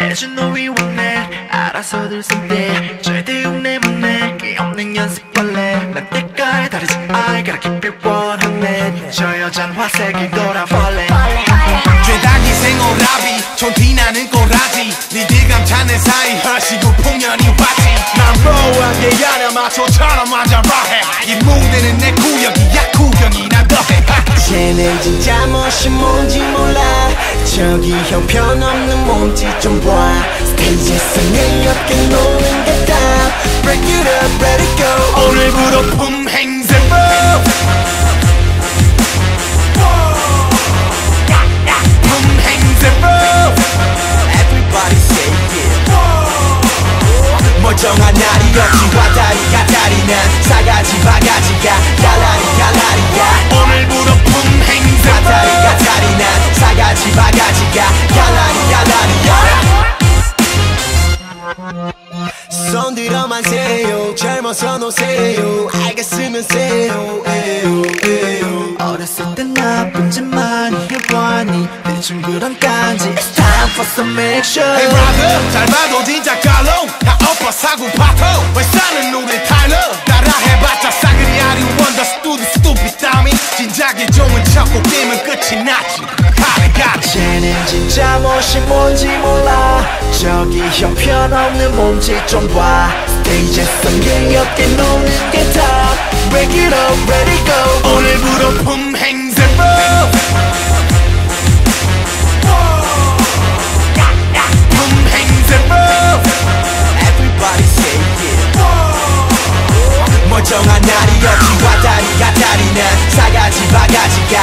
아주 노이 원해 알아서들 선대 절대 흉내 못내. 게 없는 연습벌레 난 때깔 다르지. I gotta keep it 100. 저 여잔 화색이 돌아벌레. 죄다기 생오라비. 촌 티나는 꼬라지. 니들 감탄는 사이. 허시고 풍년이 왔지. 난 로우하게 야나 마초처럼 맞아봐 해이 무대는 내 구역이야 구경이 난 더해. 쟤는 진짜 멋이 뭔지 몰라 저기 형편없는 몸짓 좀봐. 스테이지에서 능력게 노는 게다 Break it up, let it go. 오늘부로 품행세법. 품행세법. 멀쩡한 날이 없지 왔다리가 다리는 사가지 바가지가 갈라리 갈라리야. 오늘부로 품행 손 들어만 세요. 젊어서 노세요. 알겠으면 세요. 에요 에요. 어렸을 땐 나쁜 짓만 해보니? 대충 그런 깐지. It's time for some action. Hey brother 잘 봐도 진짜 깔롱 다 엎어 사고 파토 왜 사는 우리 타일러? 따라해봤자 싸그리 아리 원더 스투디 스투피 따위 진작에 좋은 척고 게임은 끝이 났지 쟤는 진짜 멋이 뭔지 몰라. 저기 형편없는 몸짓 좀봐. 스테이지에서 예엽게 노는 게다. Break it up, ready go. 오늘부로 품행세법 품행세법 Everybody say yeah 멀쩡한 날이 없지. 왔다리가 다리는 사가지 바가지가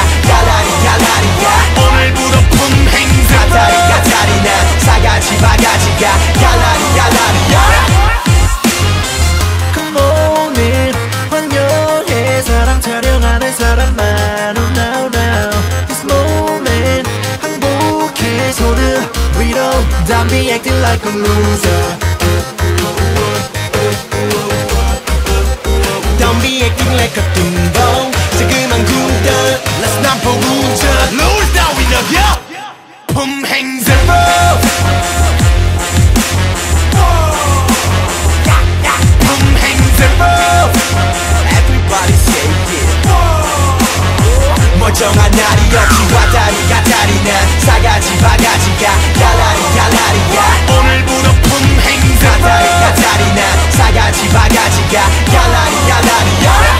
사랑 타령하는 사람만 Oh no no This moment 항복해 손을 위로 Don't be acting like a loser 없이 와다리가 다리나 사가지 바가지가 야라리 야라리야. 오늘부로 품행사. 다리가 다리나 사가지 바가지가 야라리 야라리야.